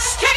Let's